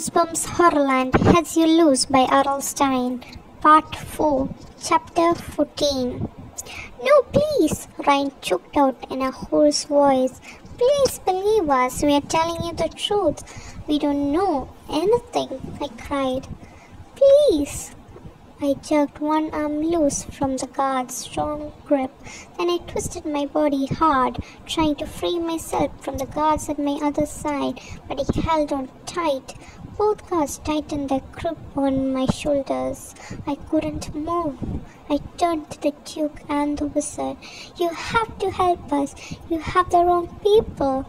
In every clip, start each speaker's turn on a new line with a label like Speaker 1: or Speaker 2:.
Speaker 1: Goosebumps Horrorland Heads You Lose by R.L. Stine, Part 4, Chapter 14. No, please, Ryan choked out in a hoarse voice. Please believe us, we are telling you the truth. We don't know anything, I cried. Please. I jerked one arm loose from the guard's strong grip. Then I twisted my body hard, trying to free myself from the guards at my other side, but he held on tight. Both guards tightened their grip on my shoulders. I couldn't move. I turned to the Duke and the wizard. You have to help us. You have the wrong people.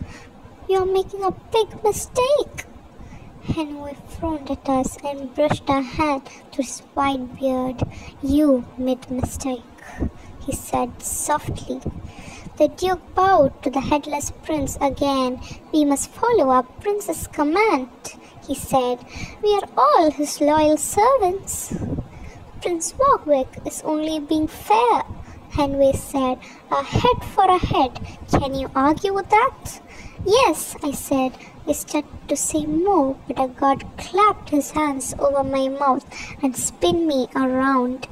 Speaker 1: You're making a big mistake. Henry frowned at us and brushed a hand through his white beard. You made a mistake, he said softly. The Duke bowed to the headless prince again. We must follow our prince's command, he said. We are all his loyal servants. Prince Warwick is only being fair, Henry said. A head for a head. Can you argue with that? Yes, I said. I started to say more, but a guard clapped his hands over my mouth and spun me around.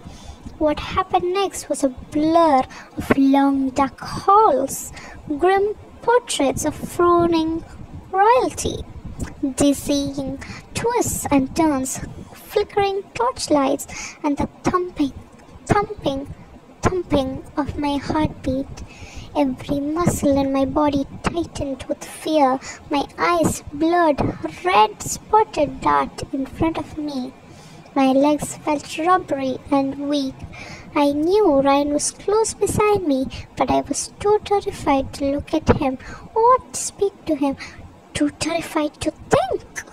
Speaker 1: What happened next was a blur of long dark halls, grim portraits of frowning royalty, dizzying twists and turns, flickering torchlights, and the thumping, thumping, thumping of my heartbeat. Every muscle in my body tightened with fear. My eyes blurred, red spotted dart in front of me. My legs felt rubbery and weak. I knew Ryan was close beside me, but I was too terrified to look at him or to speak to him, too terrified to think.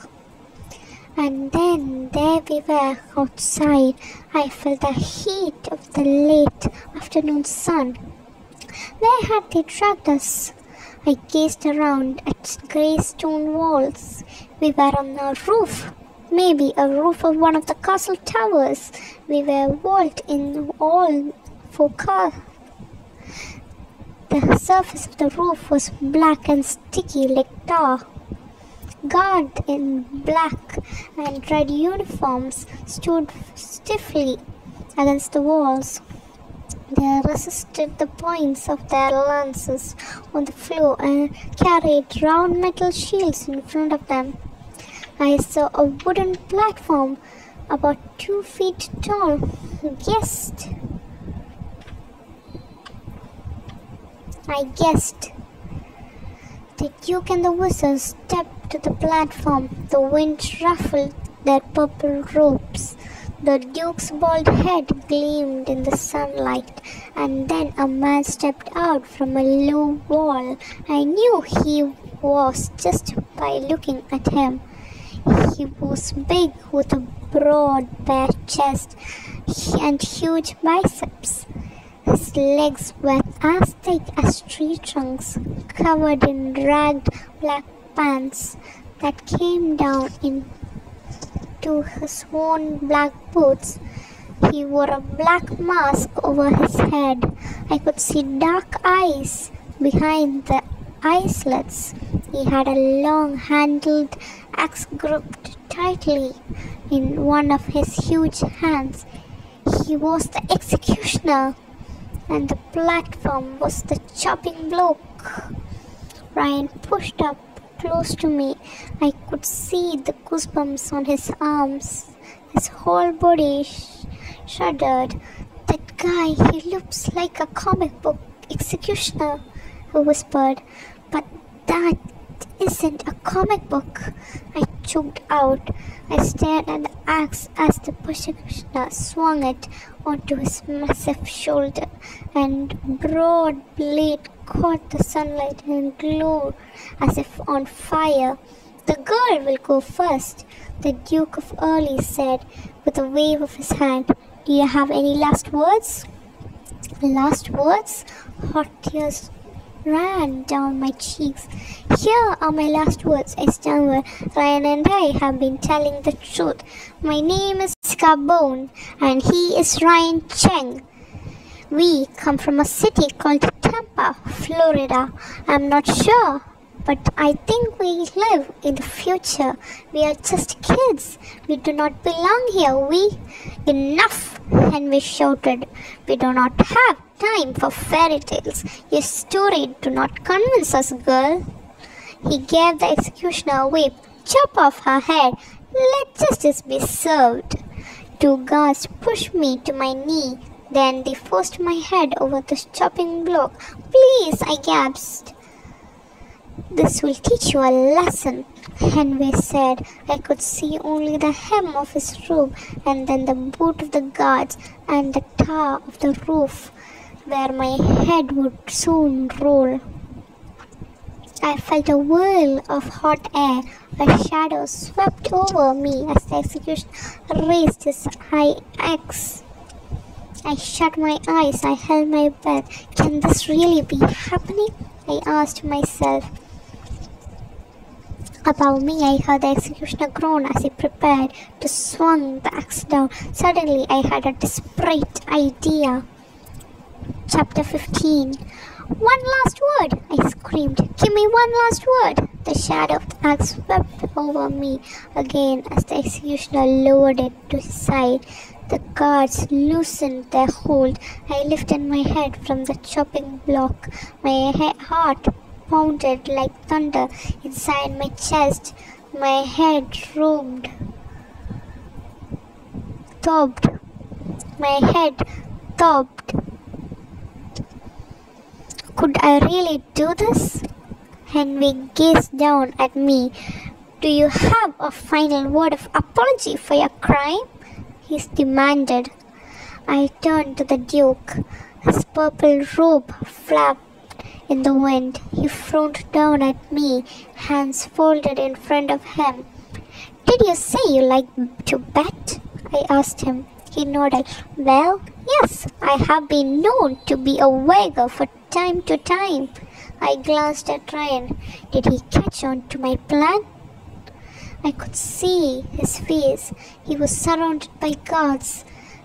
Speaker 1: And then there we were outside. I felt the heat of the late afternoon sun. Where had they dragged us? I gazed around at grey stone walls. We were on a roof, maybe a roof of one of the castle towers. We were walled in all four car. The surface of the roof was black and sticky like tar. Guard in black and red uniforms stood stiffly against the walls. They resisted the points of their lances on the floor and carried round metal shields in front of them. I saw a wooden platform about two feet tall. Guessed. I guessed. The Duke and the Wizard stepped to the platform. The wind ruffled their purple robes. The Duke's bald head gleamed in the sunlight, and then a man stepped out from a low wall. I knew he was just by looking at him. He was big with a broad, bare chest and huge biceps. His legs were as thick as tree trunks, covered in ragged black pants that came down into his worn black boots. He wore a black mask over his head. I could see dark eyes behind the eye slits. He had a long handled axe gripped tightly in one of his huge hands. He was the executioner and the platform was the chopping block. Ryan pushed up close to me. I could see the goosebumps on his arms. His whole body sh- shuddered. That guy, he looks like a comic book executioner, he whispered. But that isn't a comic book. I choked out. I stared at the axe as the executioner swung it onto his massive shoulder, and broad blade caught the sunlight and glowed as if on fire. The girl will go first, the Duke of Early said with a wave of his hand. Do you have any last words? Last words? Hot tears ran down my cheeks. Here are my last words, I stammered. Ryan and I have been telling the truth. My name is Scarbone, and he is Ryan Cheng. We come from a city called Tampa, Florida. I'm not sure but I think we live in the future. We are just kids. We do not belong here. We. Enough! Henry shouted. We do not have time for fairy tales. Your story do not convince us, girl. He gave the executioner a whip. Chop off her head. Let justice be served. Two guards pushed me to my knee. Then they forced my head over the chopping block. Please, I gasped. This will teach you a lesson, Henry said. I could see only the hem of his robe and then the boot of the guards and the tar of the roof where my head would soon roll. I felt a whirl of hot air. A shadow swept over me as the executioner raised his high axe. I shut my eyes. I held my breath. Can this really be happening? I asked myself. Above me, I heard the executioner groan as he prepared to swing the axe down. Suddenly, I had a desperate idea. Chapter 15 One last word, I screamed. Give me one last word. The shadow of the axe swept over me again as the executioner lowered it to his side. The guards loosened their hold. I lifted my head from the chopping block. My he- heart pounded like thunder inside my chest. My head throbbed. Throbbed. My head throbbed. Could I really do this? Henry gazed down at me. Do you have a final word of apology for your crime? He demanded. I turned to the Duke. His purple robe flapped in the wind. He frowned down at me, hands folded in front of him. Did you say you like to bet? I asked him. He nodded. Well, yes, I have been known to be a wager for time to time. I glanced at Ryan. Did he catch on to my plan? I could see his face. He was surrounded by guards.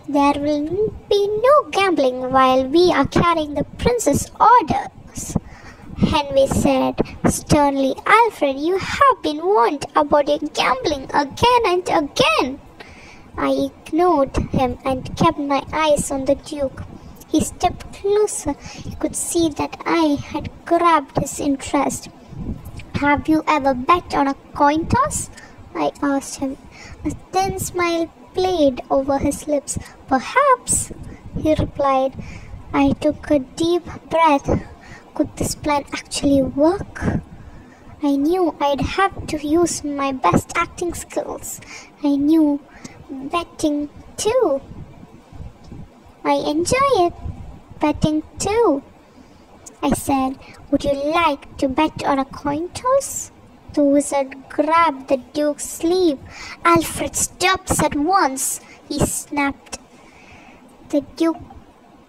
Speaker 1: There will be no gambling while we are carrying the prince's orders. Henry said sternly, Alfred, you have been warned about your gambling again and again. I ignored him and kept my eyes on the Duke. He stepped closer. He could see that I had grabbed his interest. Have you ever bet on a coin toss? I asked him. A thin smile played over his lips. Perhaps, he replied. I took a deep breath. Could this plan actually work? I knew I'd have to use my best acting skills. I knew betting too. I enjoy it. Betting too. I said, Would you like to bet on a coin toss? The wizard grabbed the Duke's sleeve. Alfred stops at once, he snapped. The Duke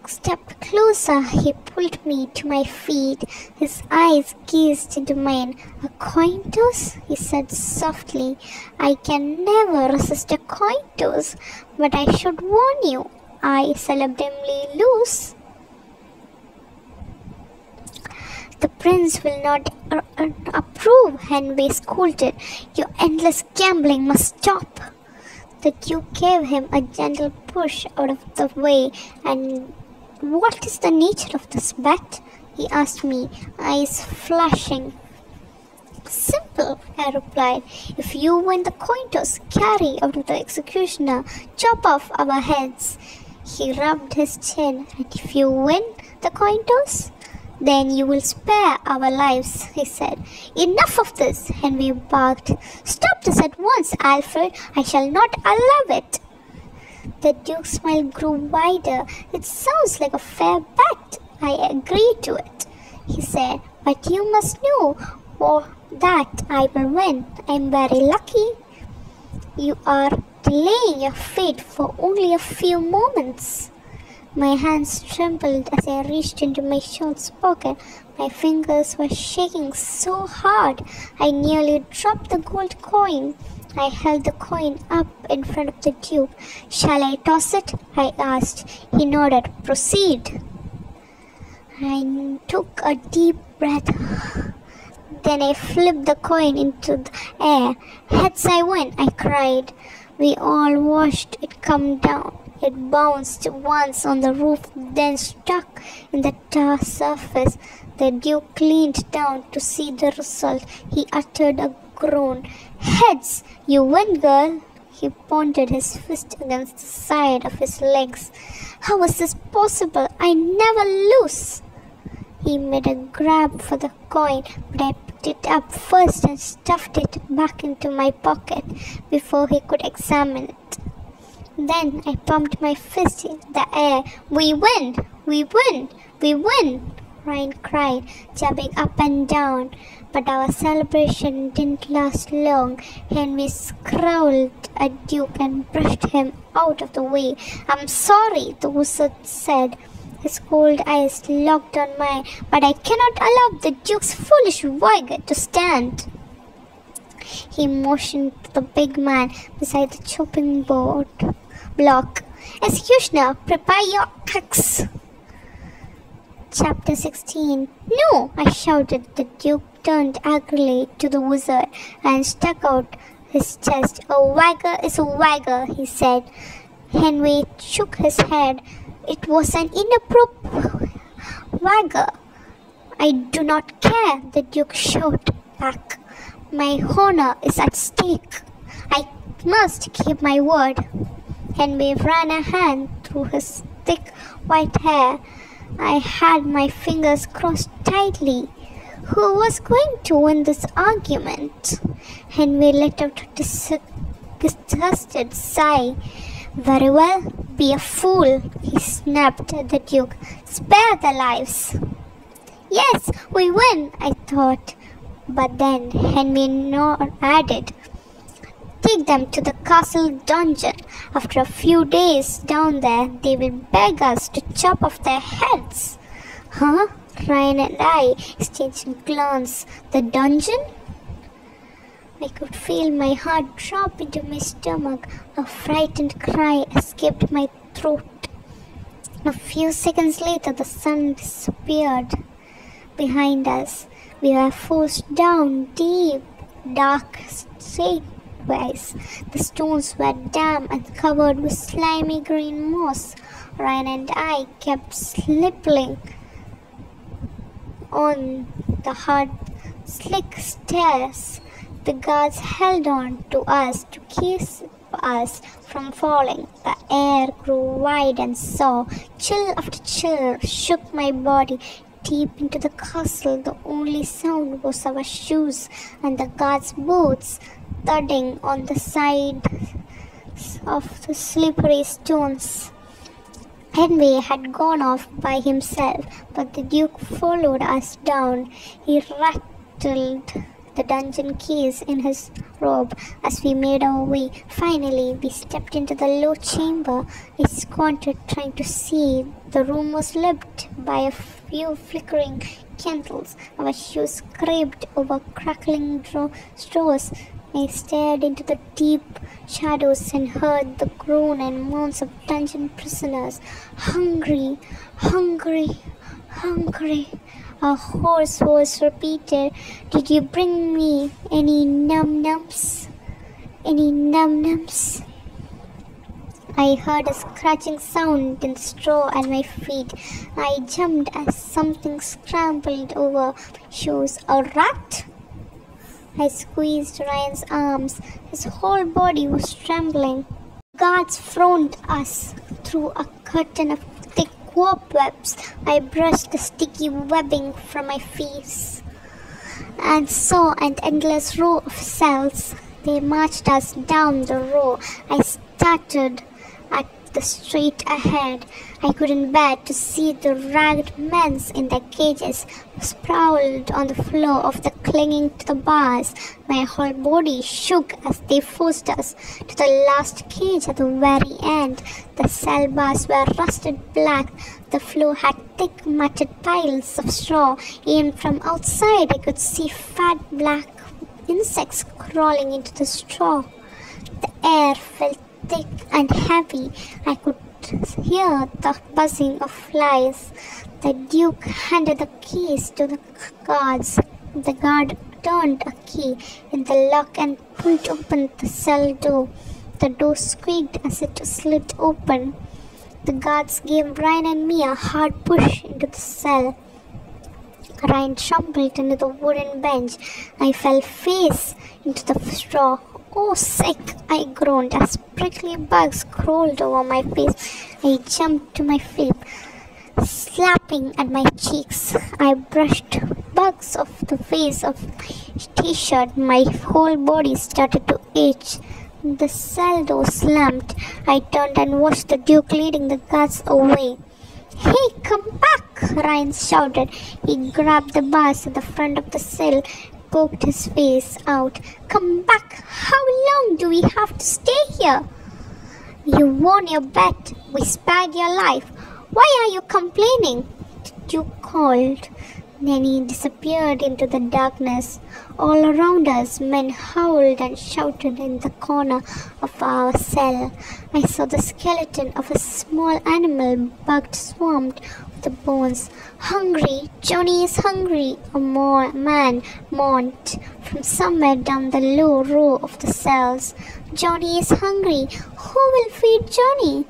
Speaker 1: stepped closer. He pulled me to my feet. His eyes gazed into mine. A coin toss? He said softly. I can never resist a coin toss, but I should warn you, I seldomly lose. The prince will not uh, uh, approve, Henry scolded. Your endless gambling must stop. The Duke gave him a gentle push out of the way. And what is the nature of this bet? He asked me, eyes flashing. Simple, I replied. If you win the coin toss, carry out of the executioner, chop off our heads. He rubbed his chin. And if you win the coin toss, then you will spare our lives, he said. Enough of this, Henry barked. Stop this at once, Alfred. I shall not allow it. The Duke's smile grew wider. It sounds like a fair bet. I agree to it, he said. But you must know for that I will win. I am very lucky. You are delaying your fate for only a few moments. My hands trembled as I reached into my shorts pocket. My fingers were shaking so hard I nearly dropped the gold coin. I held the coin up in front of the Duke. Shall I toss it? I asked. He nodded. Proceed. I took a deep breath. Then I flipped the coin into the air. Heads I win, I cried. We all watched it come down. It bounced once on the roof, then stuck in the tar surface. The Duke leaned down to see the result. He uttered a groan. Heads! You win, girl! He pounded his fist against the side of his legs. How was this possible? I never lose! He made a grab for the coin, but I picked it up first and stuffed it back into my pocket before he could examine it. Then I pumped my fist in the air. We win! We win! We win! Ryan cried, jumping up and down. But our celebration didn't last long. Henry scowled at Duke and brushed him out of the way. I'm sorry, the wizard said his cold eyes locked on mine, but I cannot allow the Duke's foolish vigor to stand. He motioned to the big man beside the chopping board block. Executioner, prepare your axe. Chapter 16 No! I shouted. The Duke turned angrily to the wizard and stuck out his chest. A wagger is a wagger, he said. Henry shook his head. It was an inappropriate wagger. I do not care, the Duke shouted back. My honor is at stake. I must keep my word. Henry ran a hand through his thick white hair. I had my fingers crossed tightly. Who was going to win this argument? Henry let out a disgusted sigh. Very well, be a fool, he snapped at the Duke. Spare their lives. Yes, we win, I thought. But then Henry added, Take them to the castle dungeon. After a few days down there, they will beg us to chop off their heads. Huh? Ryan and I exchanged a glance. The dungeon? I could feel my heart drop into my stomach. A frightened cry escaped my throat. A few seconds later, the sun disappeared behind us. We were forced down deep, dark the stones were damp and covered with slimy green moss. Ryan and I kept slipping on the hard, slick stairs. The guards held on to us to keep us from falling. The air grew wide and saw. Chill after chill shook my body deep into the castle. The only sound was our shoes and the guards' boots thudding on the sides of the slippery stones. Henry had gone off by himself, but the Duke followed us down. He rattled the dungeon keys in his robe as we made our way. Finally, we stepped into the low chamber. I squinted, trying to see. The room was lit by a few flickering candles. Our shoes scraped over crackling straws. I stared into the deep shadows and heard the groan and moans of dungeon prisoners. Hungry, hungry, hungry. A hoarse voice repeated, Did you bring me any num nums? Any num nums? I heard a scratching sound in the straw at my feet. I jumped as something scrambled over my shoes. A rat? I squeezed Ryan's arms. His whole body was trembling. Guards frowned us through a curtain of thick cobwebs. I brushed the sticky webbing from my face and saw an endless row of cells. They marched us down the row. I started the street ahead. I couldn't bear to see the ragged men in their cages sprawled on the floor of the clinging to the bars. My whole body shook as they forced us to the last cage at the very end. The cell bars were rusted black. The floor had thick matted piles of straw. Even from outside I could see fat black insects crawling into the straw. The air felt thick and heavy. I could hear the buzzing of flies. The Duke handed the keys to the guards. The guard turned a key in the lock and pulled open the cell door. The door squeaked as it slid open. The guards gave Ryan and me a hard push into the cell. Ryan trampled into the wooden bench. I fell face into the straw. Oh, sick! I groaned as prickly bugs crawled over my face. I jumped to my feet, slapping at my cheeks. I brushed bugs off the face of my t-shirt. My whole body started to itch. The cell door slammed. I turned and watched the Duke leading the guards away. Hey, come back! Ryan shouted. He grabbed the bars at the front of the cell, poked his face out. Come back! How long do we have to stay here? You won your bet. We spared your life. Why are you complaining? Duke called. Then he disappeared into the darkness. All around us, men howled and shouted in the corner of our cell. I saw the skeleton of a small animal bugged swarmed the bones. Hungry, Johnny is hungry, a more man moaned from somewhere down the low row of the cells. Johnny is hungry. Who will feed Johnny?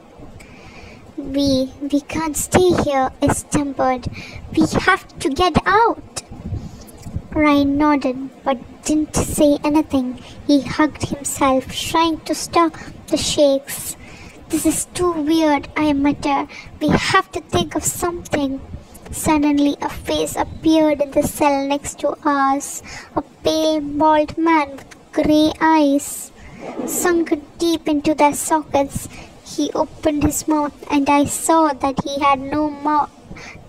Speaker 1: We, we can't stay here, I stammered. We have to get out. Ryan nodded but didn't say anything. He hugged himself, trying to stop the shakes. This is too weird, I muttered. We have to think of something. Suddenly, a face appeared in the cell next to ours. A pale, bald man with grey eyes, sunk deep into their sockets. He opened his mouth, and I saw that he had no mouth,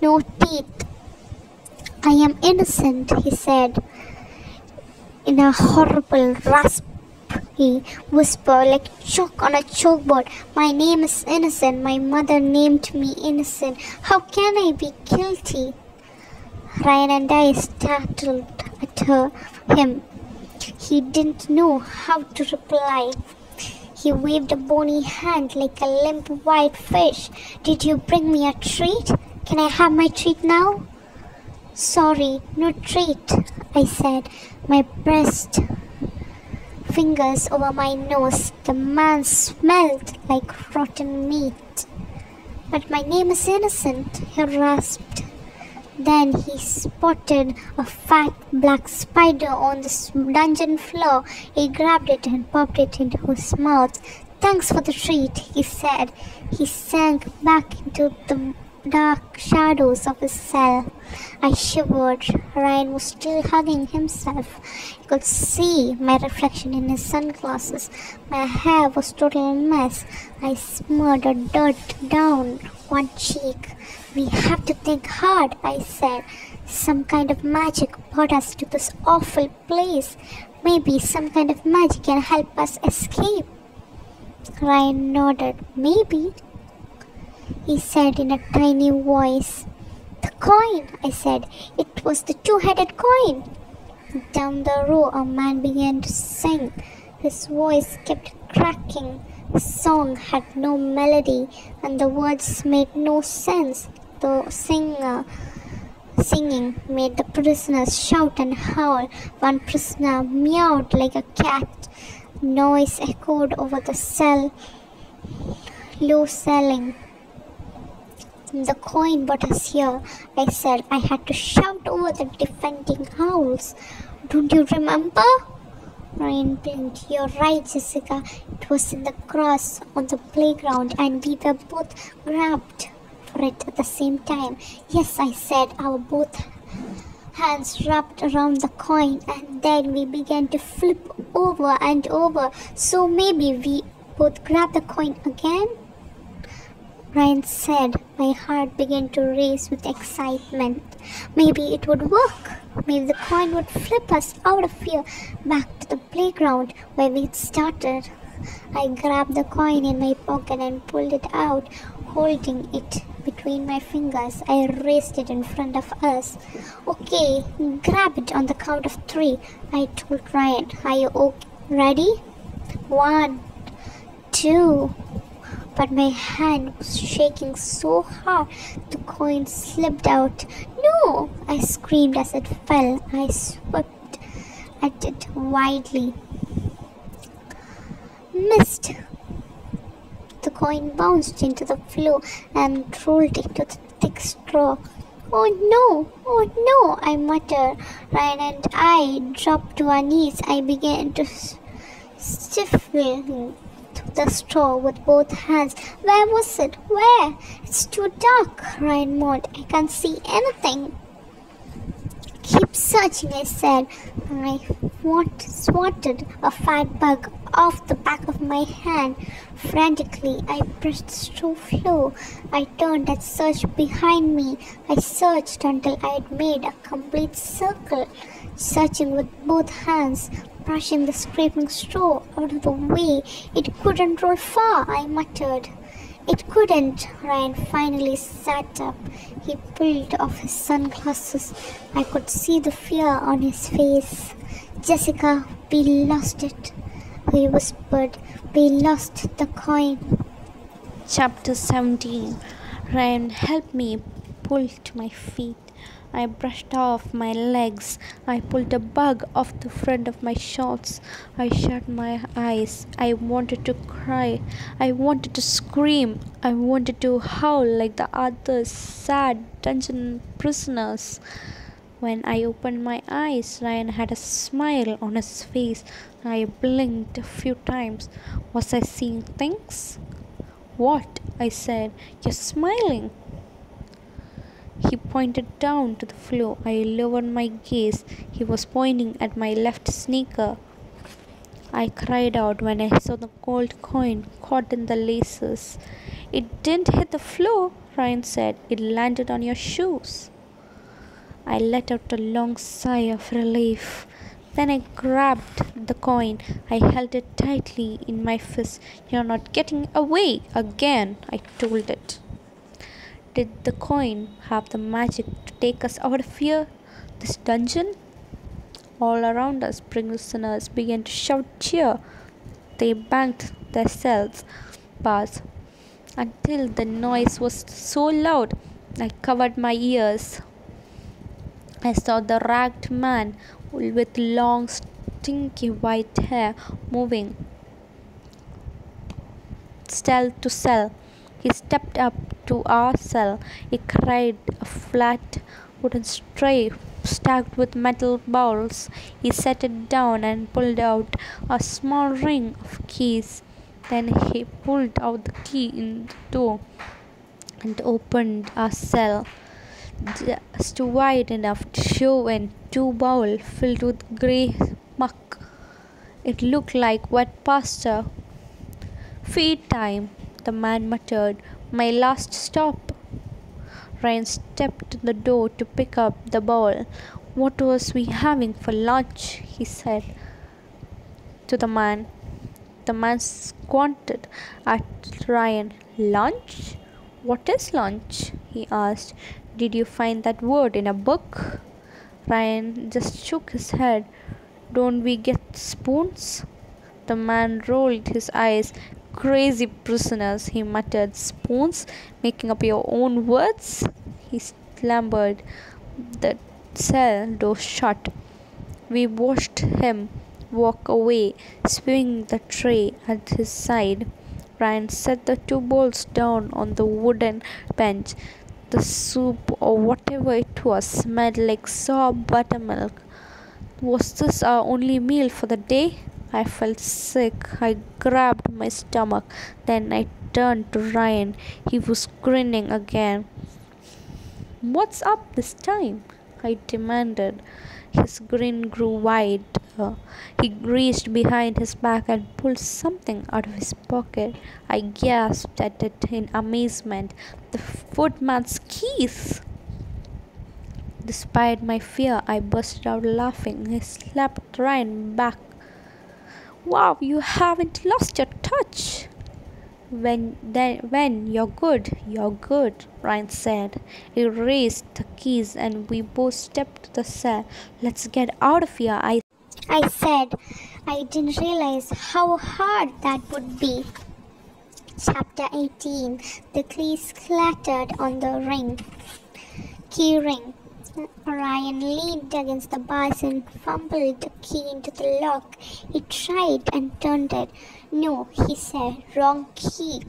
Speaker 1: no teeth. I am innocent, he said in a horrible raspy whisper like chalk on a chalkboard. My name is innocent. My mother named me innocent. How can I be guilty? Ryan and I startled at her, him. He didn't know how to reply. He waved a bony hand like a limp white fish. Did you bring me a treat? Can I have my treat now? Sorry, no treat, I said, my breast fingers over my nose. The man smelled like rotten meat. But my name is Innocent, he rasped. Then he spotted a fat black spider on the dungeon floor. He grabbed it and popped it into his mouth. Thanks for the treat, he said. He sank back into the dark shadows of his cell. I shivered. Ryan was still hugging himself. I could see my reflection in his sunglasses. My hair was total mess. I smeared dirt down one cheek. We have to think hard, I said. Some kind of magic brought us to this awful place. Maybe some kind of magic can help us escape. Ryan nodded. Maybe, he said in a tiny voice. The coin, I said. It was the two headed coin. Down the row, a man began to sing. His voice kept cracking. The song had no melody, and the words made no sense the singer singing made the prisoners shout and howl. One prisoner meowed like a cat. Noise echoed over the cell, low ceiling. The coin us here, I said. I had to shout over the defending howls. Don't you remember? Ryan blinked. You're right, Jessica. It was in the grass on the playground, and we were both grabbed for it at the same time. Yes, I said, our both hands wrapped around the coin, and then we began to flip over and over. So maybe we both grab the coin again? Ryan said, my heart began to race with excitement. Maybe it would work. Maybe the coin would flip us out of here back to the playground where we started. I grabbed the coin in my pocket and pulled it out, holding it between my fingers. I raised it in front of us. Okay, grab it on the count of three, I told Ryan. Are you okay? ready? One, two. But my hand was shaking so hard the coin slipped out. No! I screamed as it fell. I swept at it widely. Missed. The coin bounced into the floor and rolled into the thick straw. Oh no, oh no, I muttered. Ryan and I dropped to our knees. I began to stifle the straw with both hands. Where was it? Where? It's too dark, Ryan moaned. I can't see anything. Keep searching, I said. I swatted a fat bug off the back of my hand. Frantically, I pressed through floor. I turned and searched behind me. I searched until I had made a complete circle, searching with both hands, brushing the scraping straw out of the way. It couldn't roll far, I muttered. It couldn't. Ryan finally sat up. He pulled off his sunglasses. I could see the fear on his face. Jessica, we lost it. he whispered. We lost the coin.
Speaker 2: Chapter 17 Ryan helped me pull to my feet. I brushed off my legs. I pulled a bug off the front of my shorts. I shut my eyes. I wanted to cry. I wanted to scream. I wanted to howl like the other sad dungeon prisoners. When I opened my eyes, Ryan had a smile on his face. I blinked a few times. Was I seeing things? What? I said. You're smiling. He pointed down to the floor. I lowered my gaze. He was pointing at my left sneaker. I cried out when I saw the gold coin caught in the laces. It didn't hit the floor, Ryan said. It landed on your shoes. I let out a long sigh of relief. Then I grabbed the coin. I held it tightly in my fist. You're not getting away again, I told it. Did the coin have the magic to take us out of here, this dungeon? All around us, prisoners began to shout cheer. They banged their cells bars until the noise was so loud I covered my ears. I saw the ragged man with long, stinky white hair moving cell to cell. He stepped up to our cell. He carried a flat wooden tray stacked with metal bowls. He set it down and pulled out a small ring of keys. Then he pulled out the key in the door and opened our cell just wide enough to show in two bowls filled with grey muck. It looked like wet pasta. Feed time, the man muttered. My last stop. Ryan stepped to the door to pick up the bowl. What was we having for lunch? he said to the man. The man squinted at Ryan. Lunch? What is lunch? he asked. Did you find that word in a book? Ryan just shook his head. Don't we get spoons? The man rolled his eyes Crazy prisoners, he muttered. Spoons, making up your own words? He slammed the cell door shut. We watched him walk away, swinging the tray at his side. Ryan set the two bowls down on the wooden bench. The soup, or whatever it was, smelled like sour buttermilk. Was this our only meal for the day? I felt sick. I grabbed my stomach. Then I turned to Ryan. He was grinning again. What's up this time? I demanded. His grin grew wide. he reached behind his back and pulled something out of his pocket. I gasped at it in amazement. The footman's keys! Despite my fear, I burst out laughing. He slapped Ryan back Wow, you haven't lost your touch. When then when you're good, you're good, Ryan said. He raised the keys and we both stepped to the cell. Let's get out of here, I
Speaker 1: I said. I didn't realize how hard that would be. Chapter 18 The keys clattered on the ring. Key ring. Ryan leaned against the bars and fumbled the key into the lock. He tried and turned it. No, he said, wrong key.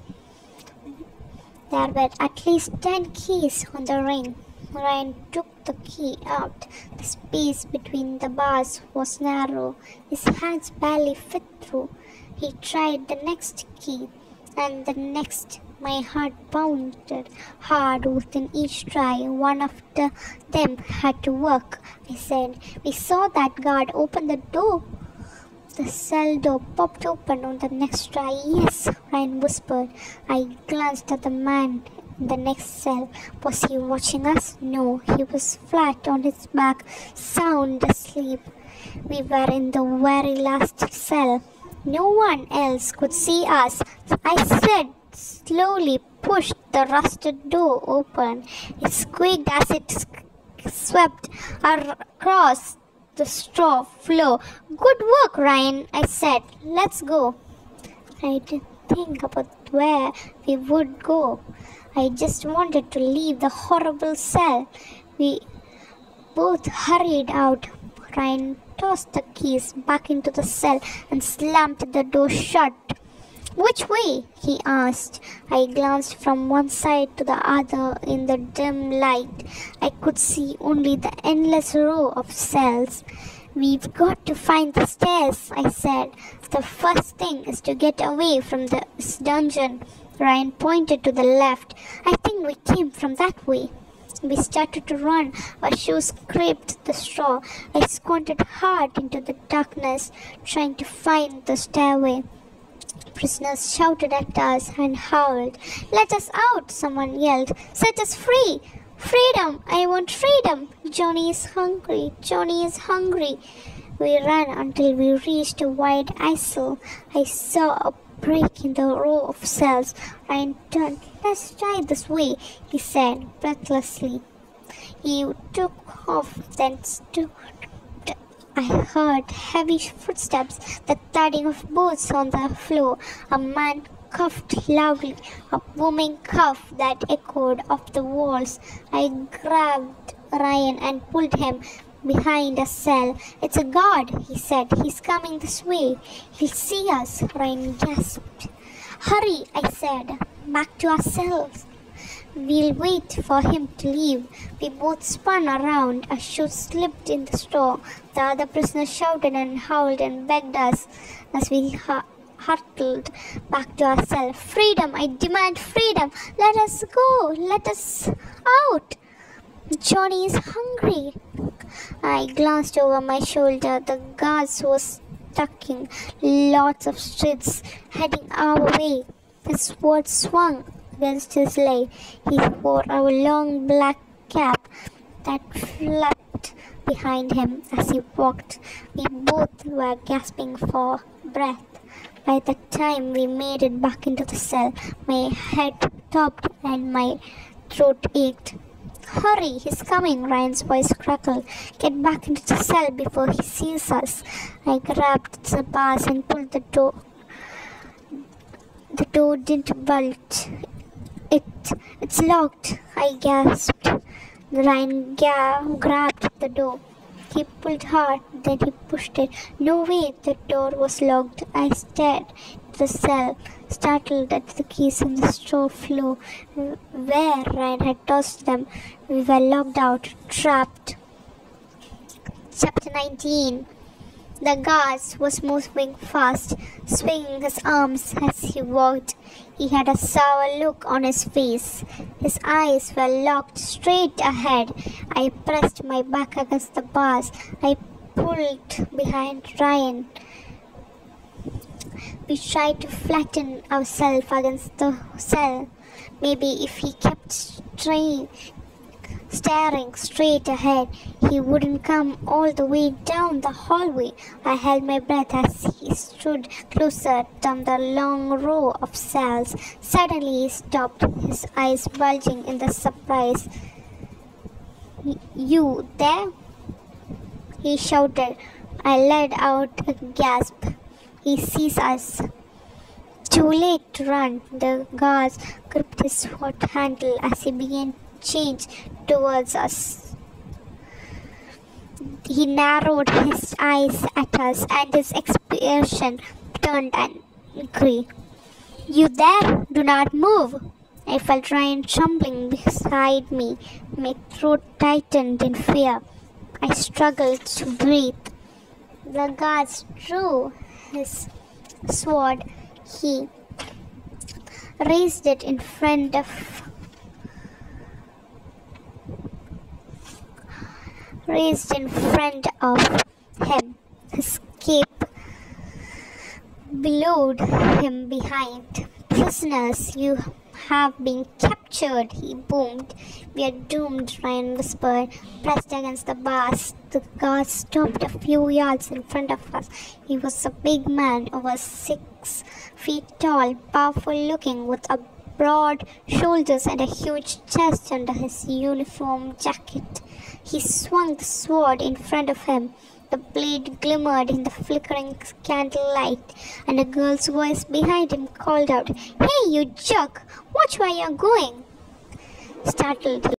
Speaker 1: There were at least ten keys on the ring. Ryan took the key out. The space between the bars was narrow. His hands barely fit through. He tried the next key and the next. My heart pounded hard within each try. One of them had to work. I said, We saw that guard open the door. The cell door popped open on the next try. Yes, Ryan whispered. I glanced at the man in the next cell. Was he watching us? No, he was flat on his back, sound asleep. We were in the very last cell. No one else could see us. I said, slowly pushed the rusted door open. It squeaked as it swept across the straw floor. Good work, Ryan, I said. Let's go. I didn't think about where we would go. I just wanted to leave the horrible cell. We both hurried out. Ryan tossed the keys back into the cell and slammed the door shut. Which way? he asked. I glanced from one side to the other in the dim light. I could see only the endless row of cells. We've got to find the stairs, I said. The first thing is to get away from this dungeon. Ryan pointed to the left. I think we came from that way. We started to run. Our shoes scraped the straw. I squinted hard into the darkness, trying to find the stairway. Prisoners shouted at us and howled. Let us out, someone yelled. Set us free! Freedom! I want freedom! Johnny is hungry. Johnny is hungry. We ran until we reached a wide aisle. I saw a break in the row of cells. Ryan turned. Let's try this way, he said breathlessly. He took off, then stood I heard heavy footsteps, the thudding of boots on the floor. A man coughed loudly, a booming cough that echoed off the walls. I grabbed Ryan and pulled him behind a cell. It's a guard, he said. He's coming this way. He'll see us, Ryan gasped. Hurry, I said. Back to our cells. We'll wait for him to leave. We both spun around. A shoe slipped in the straw. The other prisoner shouted and howled and begged us as we hurtled back to our cell. Freedom! I demand freedom! Let us go! Let us out! Johnny is hungry. I glanced over my shoulder. The guards were tucking lots of streets heading our way. His sword swung against his leg. He wore a long black cap that flapped behind him as he walked. We both were gasping for breath. By the time we made it back into the cell, my head throbbed and my throat ached. Hurry, he's coming, Ryan's voice crackled. Get back into the cell before he sees us. I grabbed the bars and pulled the door. The door didn't budge. It, it's locked, I gasped. Ryan ga- grabbed the door. He pulled hard, then he pushed it. No way, the door was locked. I stared at the cell, startled at the keys on the straw floor where Ryan had tossed them. We were locked out, trapped. Chapter 19 the guard was moving fast, swinging his arms as he walked. He had a sour look on his face. His eyes were locked straight ahead. I pressed my back against the bars. I pulled behind Ryan. We tried to flatten ourselves against the cell. Maybe if he kept straining, Staring straight ahead, he wouldn't come all the way down the hallway. I held my breath as he stood closer down the long row of cells. Suddenly he stopped, his eyes bulging in the surprise. You there? He shouted. I let out a gasp. He sees us. Too late to run. The guards gripped his sword handle as he began to change towards us. He narrowed his eyes at us and his expression turned angry. You there? Do not move. I felt Ryan trembling beside me. My throat tightened in fear. I struggled to breathe. The guards drew his sword. He raised it in front of raised in front of him. His cape him behind. Prisoners, you have been captured, he boomed. We are doomed, Ryan whispered, pressed against the bars. The guard stopped a few yards in front of us. He was a big man, over six feet tall, powerful looking, with a broad shoulders and a huge chest under his uniform jacket. He swung the sword in front of him. The blade glimmered in the flickering candlelight, and a girl's voice behind him called out, Hey, you jerk! Watch where you're going! Startled,